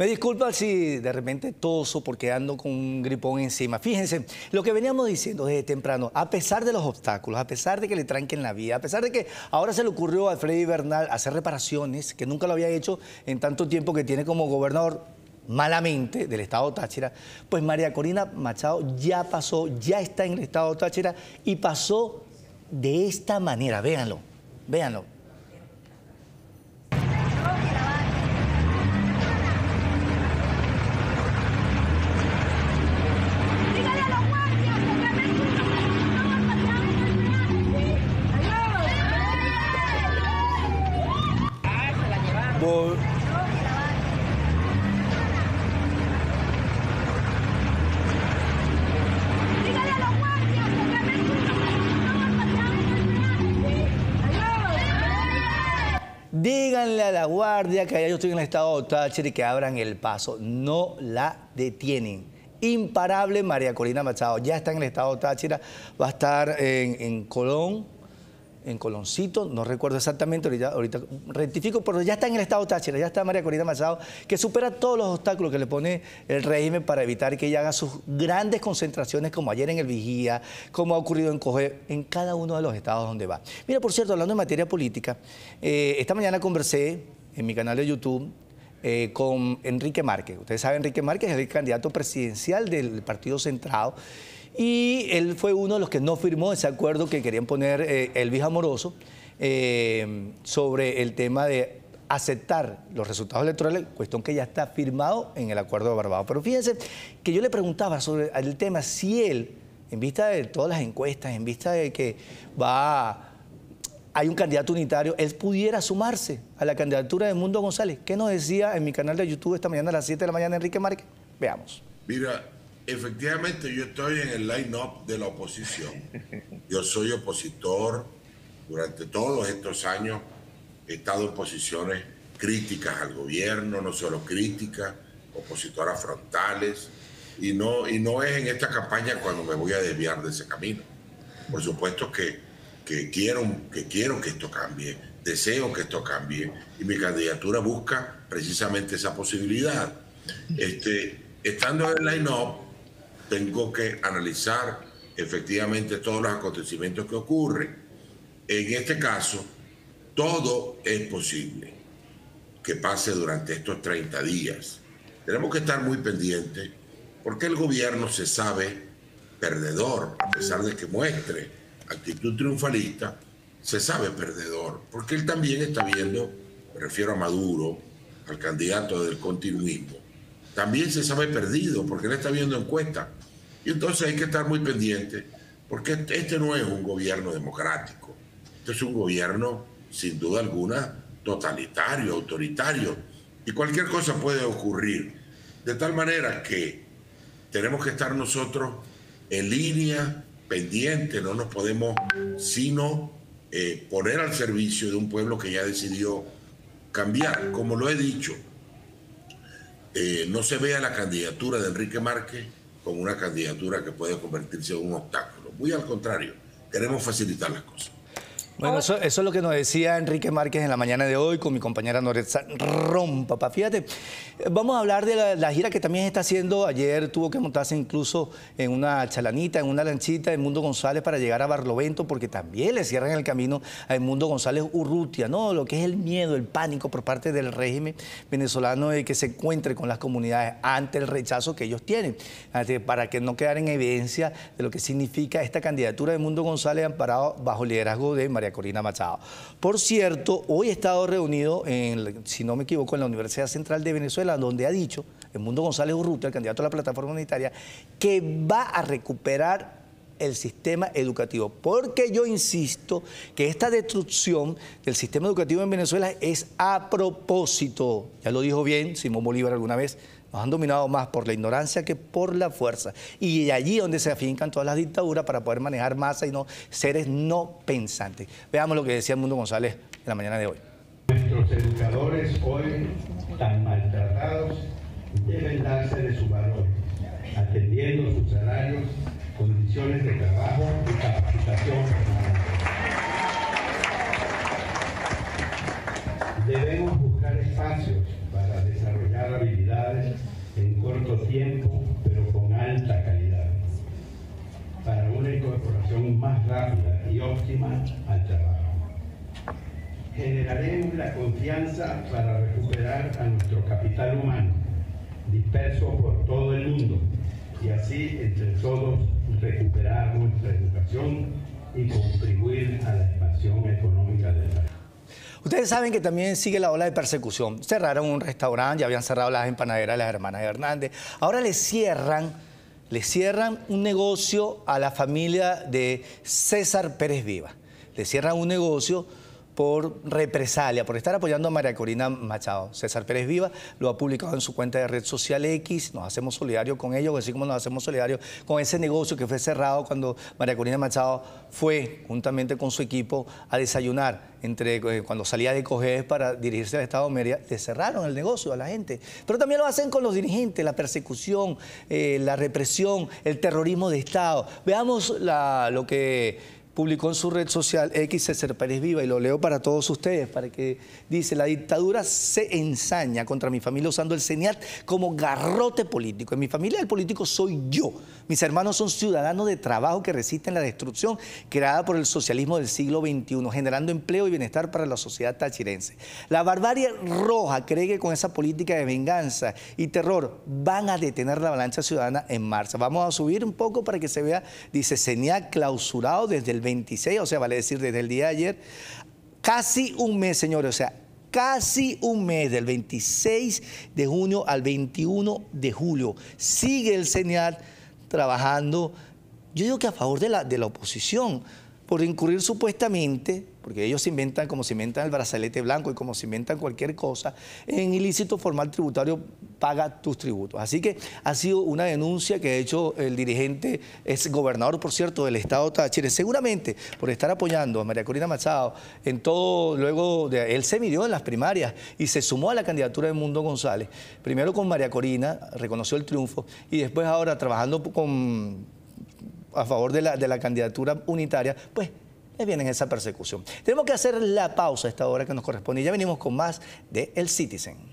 Me disculpa si de repente toso porque ando con un gripón encima. Fíjense, lo que veníamos diciendo desde temprano, a pesar de los obstáculos, a pesar de que le tranquen la vida, a pesar de que ahora se le ocurrió a Freddy Bernal hacer reparaciones, que nunca lo había hecho en tanto tiempo que tiene como gobernador, malamente del estado Táchira, pues María Corina Machado ya pasó, ya está en el estado Táchira y pasó de esta manera, véanlo, véanlo. A la guardia que allá yo estoy en el estado de Táchira y que abran el paso. No la detienen. Imparable María Corina Machado. Ya está en el estado de Táchira. Va a estar en, en Colón en Coloncito, no recuerdo exactamente, ahorita, rectifico, pero ya está en el estado Táchira, ya está María Corina Machado, que supera todos los obstáculos que le pone el régimen para evitar que ella haga sus grandes concentraciones como ayer en el Vigía, como ha ocurrido en Coge, en cada uno de los estados donde va. Mira, por cierto, hablando de materia política, eh, esta mañana conversé en mi canal de YouTube eh, con Enrique Márquez. Ustedes saben, Enrique Márquez es el candidato presidencial del Partido Centrado y él fue uno de los que no firmó ese acuerdo que querían poner eh, Elvis Amoroso eh, sobre el tema de aceptar los resultados electorales, cuestión que ya está firmado en el acuerdo de Barbados. Pero fíjense que yo le preguntaba sobre el tema si él, en vista de todas las encuestas, en vista de que va hay un candidato unitario, él pudiera sumarse a la candidatura de Mundo González. ¿Qué nos decía en mi canal de YouTube esta mañana a las 7 de la mañana Enrique Márquez? Veamos. Mira, efectivamente yo estoy en el line-up de la oposición. Yo soy opositor durante todos estos años. He estado en posiciones críticas al gobierno, no solo críticas, opositoras frontales. Y no, y no es en esta campaña cuando me voy a desviar de ese camino. Por supuesto que, que, quiero, que quiero que esto cambie, deseo que esto cambie. Y mi candidatura busca precisamente esa posibilidad. Este, estando en el line-up, tengo que analizar efectivamente todos los acontecimientos que ocurren. En este caso, todo es posible que pase durante estos 30 días. Tenemos que estar muy pendientes porque el gobierno se sabe perdedor, a pesar de que muestre actitud triunfalista, se sabe perdedor, porque él también está viendo, me refiero a Maduro, al candidato del continuismo, también se sabe perdido, porque él está viendo encuestas y entonces hay que estar muy pendiente, porque este, este no es un gobierno democrático, este es un gobierno, sin duda alguna, totalitario, autoritario, y cualquier cosa puede ocurrir. De tal manera que tenemos que estar nosotros en línea, pendiente, no nos podemos sino eh, poner al servicio de un pueblo que ya decidió cambiar. Como lo he dicho, eh, no se vea la candidatura de Enrique Márquez como una candidatura que puede convertirse en un obstáculo. Muy al contrario, queremos facilitar las cosas. Bueno, eso, es lo que nos decía Enrique Márquez en la mañana de hoy con mi compañera Noretza Rompa. Fíjate, vamos a hablar de la, gira que también está haciendo. Ayer tuvo que montarse incluso en una chalanita, en una lanchita de Mundo González para llegar a Barlovento, porque también le cierran el camino a Mundo González Urrutia, ¿no? Lo que es el miedo, el pánico por parte del régimen venezolano de que se encuentre con las comunidades ante el rechazo que ellos tienen, para que no quedara en evidencia de lo que significa esta candidatura de Mundo González amparado bajo el liderazgo de María Corina Machado. Por cierto, hoy he estado reunido, en, si no me equivoco, en la Universidad Central de Venezuela, donde ha dicho el Mundo González Urrutia, el candidato a la plataforma unitaria, que va a recuperar el sistema educativo. Porque yo insisto que esta destrucción del sistema educativo en Venezuela es a propósito. Ya lo dijo bien Simón Bolívar alguna vez, nos han dominado más por la ignorancia que por la fuerza. Y allí donde se afincan todas las dictaduras para poder manejar masa y no seres no pensantes. Veamos lo que decía Mundo González en la mañana de hoy. Nuestros educadores hoy tan maltratados deben darse de su valor, atendiendo sus salarios, condiciones de trabajo y capacitación. Debemos buscar espacios para desarrollar habilidades en corto tiempo, pero con alta calidad, para una incorporación más rápida y óptima al trabajo. Generaremos la confianza para recuperar a nuestro capital humano, disperso por todo el mundo, y así entre todos recuperar nuestra educación y contribuir a la expansión económica del país. Ustedes saben que también sigue la ola de persecución. Cerraron un restaurante, ya habían cerrado las empanaderas de las hermanas Hernández. Ahora le cierran, le cierran un negocio a la familia de César Pérez Viva. Le cierran un negocio por represalia, por estar apoyando a María Corina Machado. César Pérez Viva lo ha publicado en su cuenta de red social X, nos hacemos solidarios con ellos, así como nos hacemos solidarios con ese negocio que fue cerrado cuando María Corina Machado fue, juntamente con su equipo, a desayunar entre eh, cuando salía de Coges para dirigirse al Estado de Mérida, le cerraron el negocio a la gente. Pero también lo hacen con los dirigentes, la persecución, eh, la represión, el terrorismo de Estado. Veamos lo que publicó en su red social X César Pérez Viva y lo leo para todos ustedes, para que dice, la dictadura se ensaña contra mi familia usando el señal como garrote político. En mi familia el político soy yo. Mis hermanos son ciudadanos de trabajo que resisten la destrucción creada por el socialismo del siglo XXI, generando empleo y bienestar para la sociedad tachirense. La barbarie roja cree que con esa política de venganza y terror van a detener la avalancha ciudadana en marcha. Vamos a subir un poco para que se vea, dice, señal clausurado desde el 26, o sea, vale decir desde el día de ayer, casi un mes, señores, o sea, casi un mes, del 26 de junio al 21 de julio. Sigue el señal trabajando, yo digo que a favor de la, de la oposición, por incurrir supuestamente porque ellos se inventan como se inventan el brazalete blanco y como se inventan cualquier cosa, en ilícito formal tributario paga tus tributos. Así que ha sido una denuncia que ha hecho el dirigente, es gobernador, por cierto, del estado Táchira, seguramente por estar apoyando a María Corina Machado en todo, luego de, él se midió en las primarias y se sumó a la candidatura de Mundo González, primero con María Corina, reconoció el triunfo, y después ahora trabajando con a favor de la, de la candidatura unitaria, pues vienen esa persecución. Tenemos que hacer la pausa a esta hora que nos corresponde y ya venimos con más de El Citizen.